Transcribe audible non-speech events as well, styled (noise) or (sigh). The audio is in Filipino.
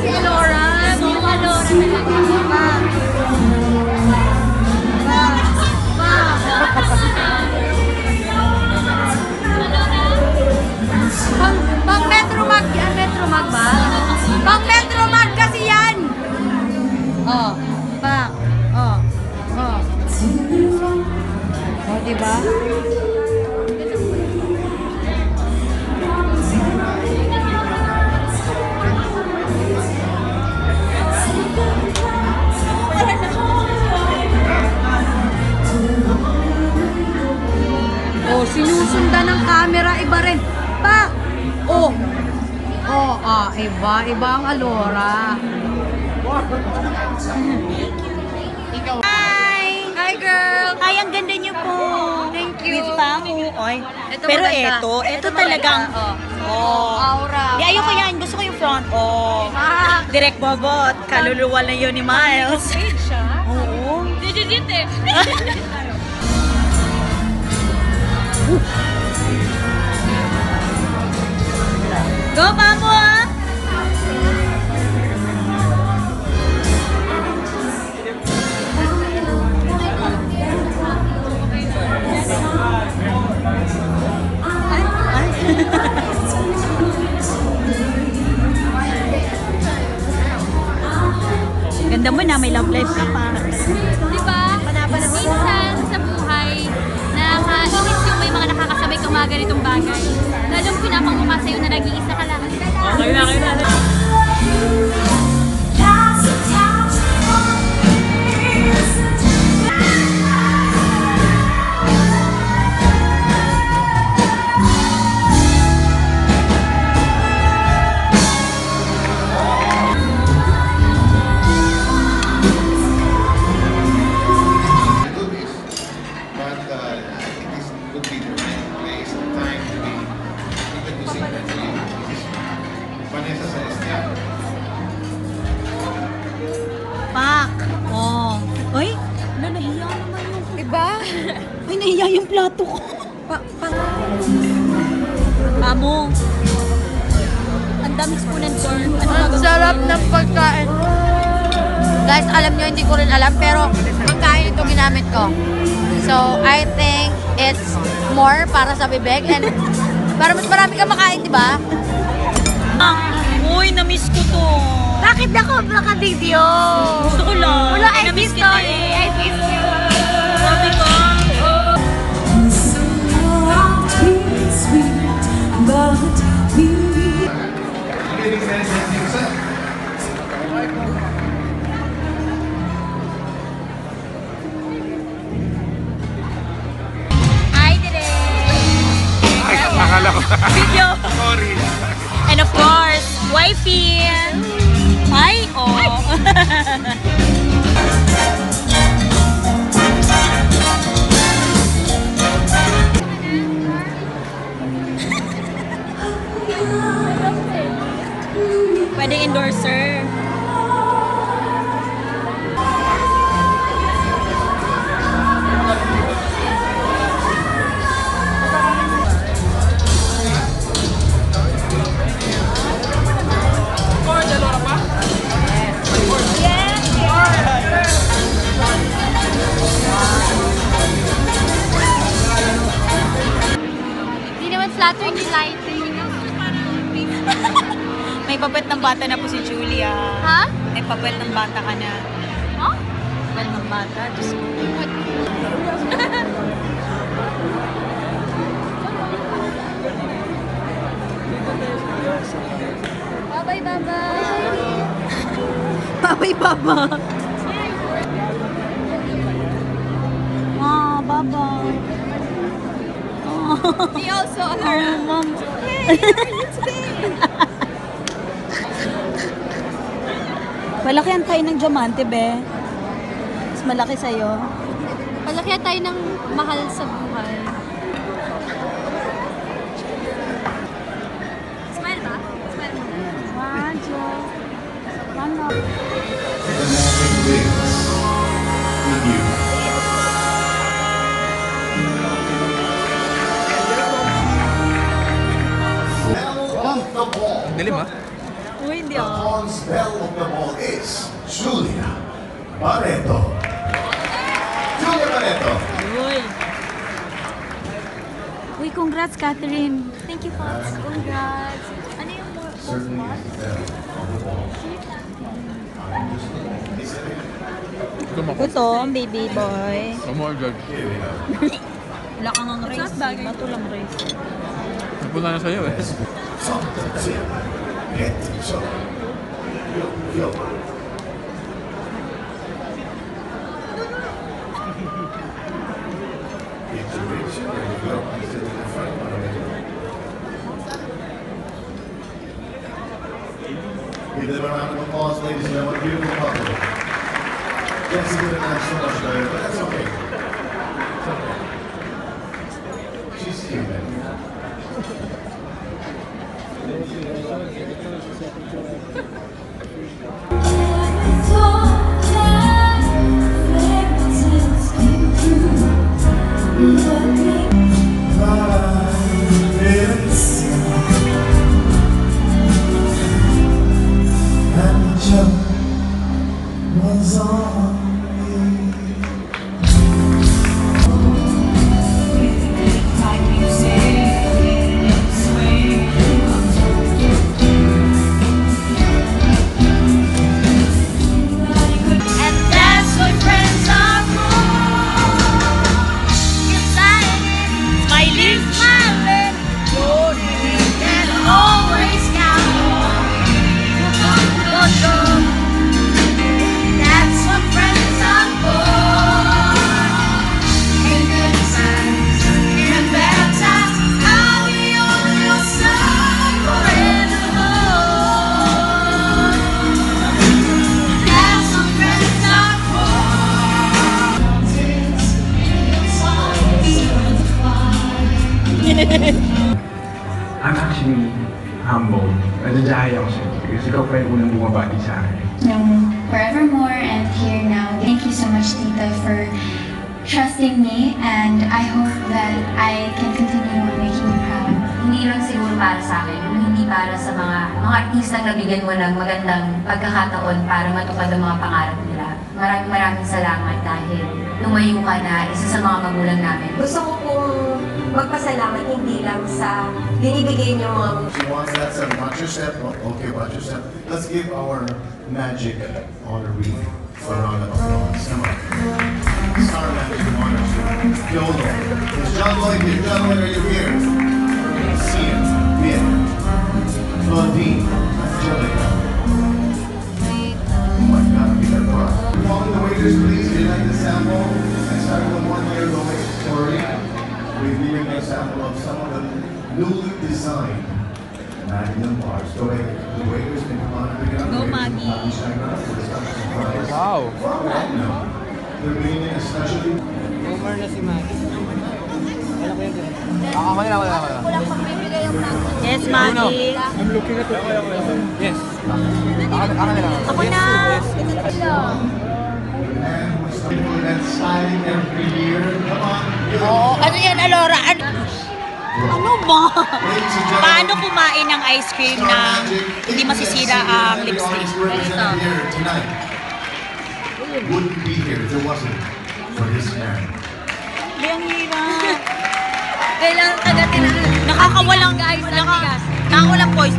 si Alora. Yung Alora talaga. Mag ba? Pang. Oh. Oh. Oh. Oh, diba? Sinusundan ng camera, iba rin. Pa! Oh! Oh, ah, iba. Iba ang Alora. Hi! Hi, girl! Hi, ang ganda niyo po. Thank you. With pango. Oy. Ito Pero maganda. eto, eto Ito talagang... maganda, Oh. Aura. Di, ayoko yan. Gusto ko yung front. Oh. Ah, Direct bobot. Kaluluwa na yun ni Miles. Oo. Digit eh. Go, Ganda mo na, may love life ka pa. Di ba? Minsan sa buhay, nakainis yung may mga nakakasabay kang mga ganitong bagay. Lalong pinapangmukha sa'yo na nag-iisa ka Ay, nahiya yung plato ko. Pa, pa, Pamo. Ang dami spoon and fork. Ano ang sarap ng pagkain. Guys, alam nyo, hindi ko rin alam, pero pagkain ito ginamit ko. So, I think it's more para sa bibig and para mas marami kang makain, di ba? Ah, uy, na-miss ko to. Bakit ako naka-video? Gusto ko lang. Wala, I Na-miss miss eh. I miss Video. And of course, wifey. Hi, oh. (laughs) Pwedeng endorser. Bata na po si Julia. Ha? May papet ng bata ka na. Huh? Papet ng bata. Diyos ko. Bye-bye, bye-bye! Babay, baba. Ah, baba. Oh, Me also, oh mom. Malaki ang tayo ng diamante, be. Mas malaki sa'yo. Palaki tayo ng mahal sa buhay. Smile ba? Smile mo. One, two. One more. The moment waits with you. Dilim ah. Hindi The ah. tallest bell of them all is Julia Barreto. Julia Barreto. Uy. Uy, congrats, Catherine. Thank you, Pops. Congrats. Ano yung more? Certainly the the? Ito, ang baby boy. Oh my God. Wala kang ang race. Bato lang race. Napunta na sa'yo eh. hectic, so yo, yo. Give them a round of applause, ladies and gentlemen. Beautiful couple. Yes, Jessica didn't have so much there, but that's okay. And I'm actually humbled. Nadadaya ako sa'yo kasi ikaw pa yung unang bumabati sa akin. No, forevermore and here now. Thank you so much, Tita, for trusting me and I hope that I can continue on making you proud. hindi lang siguro para sa akin, kung hindi para sa mga mga artistang nabigyan mo ng magandang pagkakataon para matupad ang mga pangarap nila. Maraming maraming salamat dahil lumayo ka na isa sa mga magulang namin. Gusto ko magpasalamat hindi lang sa binibigay niyo mga She wants that set. Watch your okay, watch your. Let's give our magic honoree a round of applause. Come on. Star Magic honors you. Yolo. Is John Lloyd here? John Lloyd, are you here? Cian. Bien. Claudine. Angelica. Oh my God, I'm here. Calling the waiters, please. You'd like the sample? I started with one. We're giving you a sample of some of the newly designed Magnum bars. Go ahead. The waiters can come on and pick it up. Go, Waiters can Maggie. come and shine up for the special surprise. Wow. From Magnum. They're bringing in a specially Umar na si Maggie. Ako na, ako na, ako na. Yes, Maggie. I'm looking at it. Yes. Ako, ako na lang. Ako na. man who's beautiful and styling every year. Come on. give it Oo, ano yan, Alora? Ano? Ba? Paano kumain ng ice cream na hindi is masisira ang lipstick? Tonight. Wouldn't be here if it wasn't for this man. Ang hirap. Kailangan kagatin na. Nakakawalang guys, nakakawalang voice.